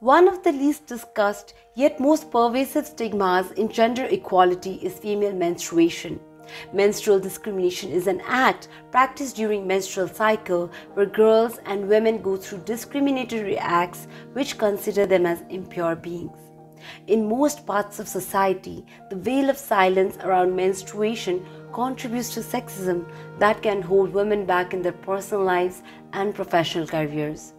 One of the least discussed yet most pervasive stigmas in gender equality is female menstruation. Menstrual discrimination is an act practiced during menstrual cycle where girls and women go through discriminatory acts which consider them as impure beings. In most parts of society, the veil of silence around menstruation contributes to sexism that can hold women back in their personal lives and professional careers.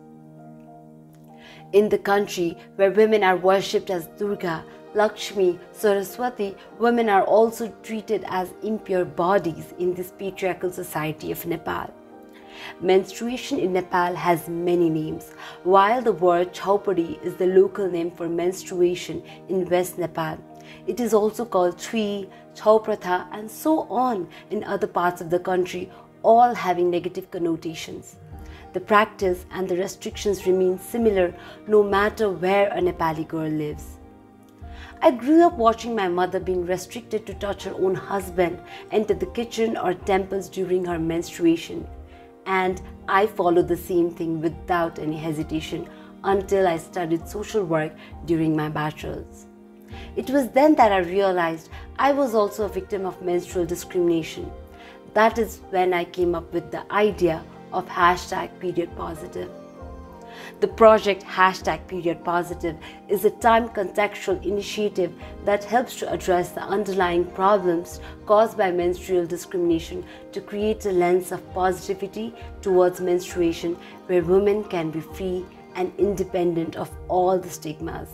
In the country where women are worshipped as Durga, Lakshmi, Saraswati, women are also treated as impure bodies in this patriarchal society of Nepal. Menstruation in Nepal has many names, while the word chaupadi is the local name for menstruation in West Nepal. It is also called Thui, Chaupratha, and so on in other parts of the country, all having negative connotations. The practice and the restrictions remain similar no matter where a Nepali girl lives. I grew up watching my mother being restricted to touch her own husband, enter the kitchen or temples during her menstruation. And I followed the same thing without any hesitation until I studied social work during my bachelor's. It was then that I realized I was also a victim of menstrual discrimination. That is when I came up with the idea of hashtag period positive. The project hashtag period positive is a time contextual initiative that helps to address the underlying problems caused by menstrual discrimination to create a lens of positivity towards menstruation where women can be free and independent of all the stigmas.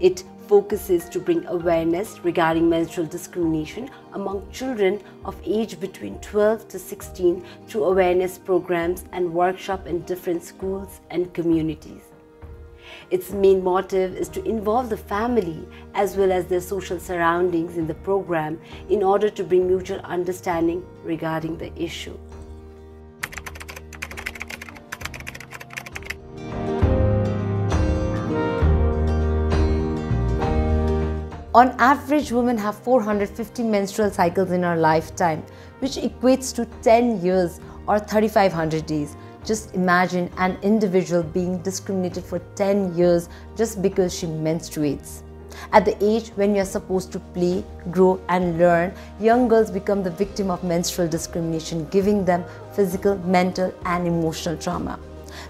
It focuses to bring awareness regarding menstrual discrimination among children of age between 12 to 16 through awareness programs and workshops in different schools and communities. Its main motive is to involve the family as well as their social surroundings in the program in order to bring mutual understanding regarding the issue. On average, women have 450 menstrual cycles in our lifetime, which equates to 10 years or 3500 days. Just imagine an individual being discriminated for 10 years just because she menstruates. At the age when you're supposed to play, grow, and learn, young girls become the victim of menstrual discrimination, giving them physical, mental, and emotional trauma.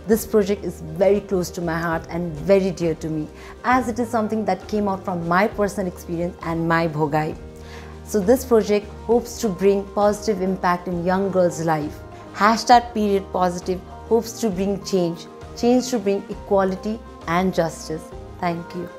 This project is very close to my heart and very dear to me as it is something that came out from my personal experience and my bhogai. So this project hopes to bring positive impact in young girls' life. Hashtag period positive hopes to bring change, change to bring equality and justice. Thank you.